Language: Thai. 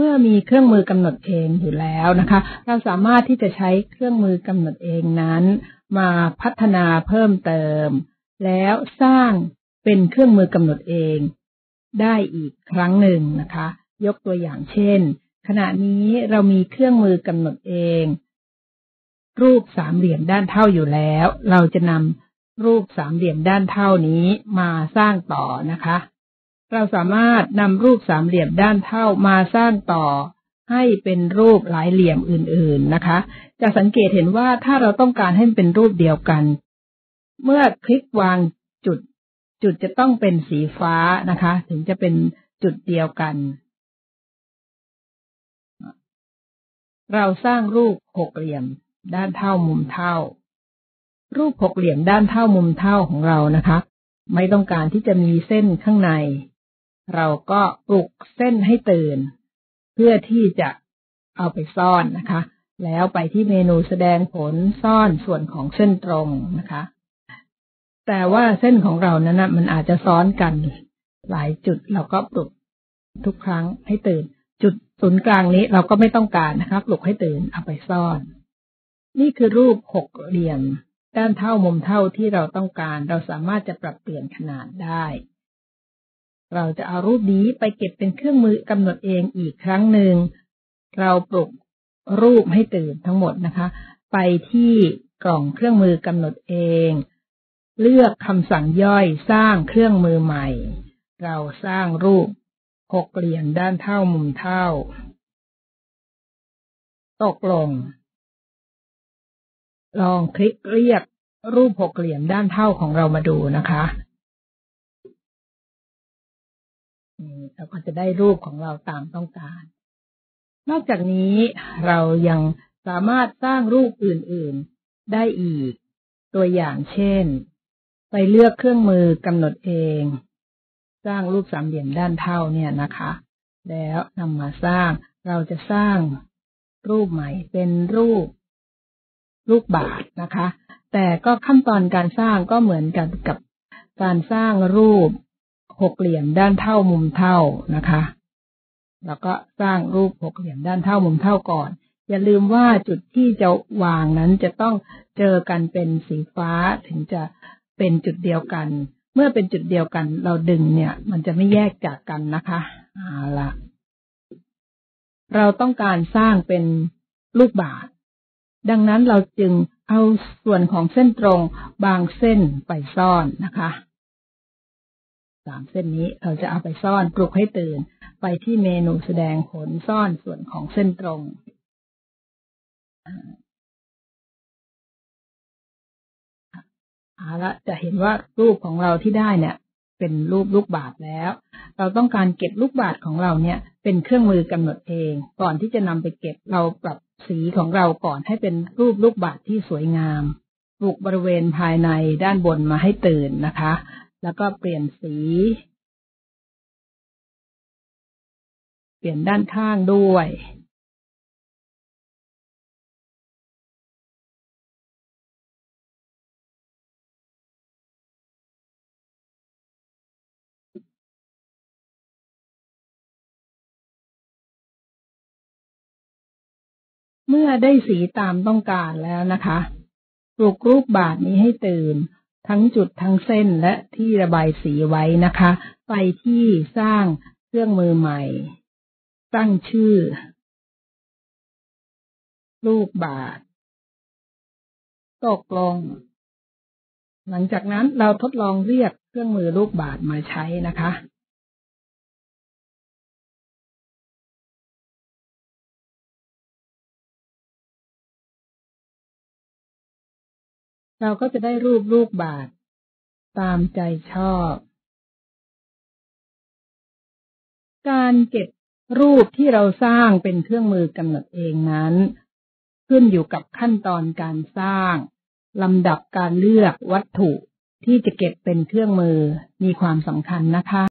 เมื่อมีเครื่องมือกำหนดเองอยู่แล้วนะคะ เราสามารถที่จะใช้เครื่องมือกำหนดเองนั้น มาพัฒนาเพิ่มเติม แล้วสร้างเป็นเครื่องมือกำหนดเอง ได้อีกครั้งหนึ่งนะคะ ยกตัวอย่างเช่น ขณะนี้เรามีเครื่องมือกำหนดเอง รูปสามเหลี่ยมด้านเท่าอยู่แล้ว เราจะนำรูปสามเหลี่ยมด้านเท่านี้มาสร้างต่อนะคะ เราสามารถนำรูปสามเหลี่ยมด้านเท่ามาสร้างต่อให้เป็นรูปหลายเหลี่ยมอื่น ๆนะคะ จะสังเกตเห็นว่าถ้าเราต้องการให้มันเป็นรูปเดียวกัน เมื่อคลิกวางจุด จุดจะต้องเป็นสีฟ้านะคะ ถึงจะเป็นจุดเดียวกัน เราสร้างรูปหกเหลี่ยม ด้านเท่ามุมเท่า รูปหกเหลี่ยมด้านเท่ามุมเท่าของเรานะคะ ไม่ต้องการที่จะมีเส้นข้างใน เราก็ปลุกเส้นให้ตื่น เพื่อที่จะเอาไปซ่อนนะคะ แล้วไปที่เมนูแสดงผลซ่อนส่วนของเส้นตรงนะคะ แต่ว่าเส้นของเรานั้นนะมันอาจจะซ้อนกัน หลายจุดเราก็ปลุกทุกครั้งให้ตื่น จุดศูนย์กลางนี้เราก็ไม่ต้องการนะคะปลุกให้ตื่นเอาไปซ่อน นี่คือรูปหกเหลี่ยม ด้านเท่ามุมเท่าที่เราต้องการ เราสามารถจะปรับเปลี่ยนขนาดได้ เราจะเอารูปนี้ไปเก็บเป็นเครื่องมือกำหนดเองอีกครั้งหนึ่ง เราปลุกรูปให้ตื่นทั้งหมดนะคะ ไปที่กล่องเครื่องมือกำหนดเอง เลือกคำสั่งย่อยสร้างเครื่องมือใหม่ เราสร้างรูปหกเหลี่ยมด้านเท่ามุมเท่า ตกลง ลองคลิกเรียกรูปหกเหลี่ยมด้านเท่าของเรามาดูนะคะ เราก็จะได้รูปของเราตามต้องการ นอกจากนี้เรายังสามารถสร้างรูปอื่น ๆ ได้อีก ตัวอย่างเช่น ไปเลือกเครื่องมือกำหนดเอง สร้างรูปสามเหลี่ยมด้านเท่าเนี่ยนะคะ แล้วนำมาสร้างเราจะสร้างรูปใหม่เป็นรูป รูปบาทนะคะ แต่ก็ขั้นตอนการสร้างก็เหมือนกันกับการสร้างรูป หกเหลี่ยมด้านเท่ามุมเท่านะคะ แล้วก็สร้างรูปหกเหลี่ยมด้านเท่ามุมเท่าก่อน อย่าลืมว่าจุดที่จะวางนั้นจะต้องเจอกันเป็นสีฟ้าถึงจะเป็นจุดเดียวกัน เมื่อเป็นจุดเดียวกัน เราดึงเนี่ย มันจะไม่แยกจากกันนะคะเอาละเราต้องการสร้างเป็นลูกบาศดังนั้นเราจึงเอาส่วนของเส้นตรงบางเส้นไปซ่อนนะคะ สามเส้นนี้เราจะเอาไปซ่อนปลุกให้ตื่น ไปที่เมนูแสดงผลซ่อนส่วนของเส้นตรงเอาละจะเห็นว่ารูปของเราที่ได้เนี่ย เป็นรูปลูกบาศแล้ว เราต้องการเก็บลูกบาศของเราเนี่ย เป็นเครื่องมือกำหนดเอง ก่อนที่จะนำไปเก็บเราปรับสีของเราก่อนให้เป็นรูปลูกบาศที่สวยงามปลุกบริเวณภายในด้านบนมาให้ตื่นนะคะ แล้วก็เปลี่ยนสี เปลี่ยนด้านข้างด้วย เมื่อได้สีตามต้องการแล้วนะคะ ปลุกรูปบาทนี้ให้ตื่น ทั้งจุดทั้งเส้นและที่ระบายสีไว้นะคะ ไปที่สร้างเครื่องมือใหม่ ตั้งชื่อ ลูกบาทตกลง หลังจากนั้นเราทดลองเรียกเครื่องมือลูกบาทมาใช้นะคะ เราก็จะได้รูปลูกบาท ตามใจชอบ การเก็บรูปที่เราสร้างเป็นเครื่องมือกำหนดเองนั้น ขึ้นอยู่กับขั้นตอนการสร้างลำดับการเลือกวัตถุที่จะเก็บเป็นเครื่องมือมีความสำคัญนะคะ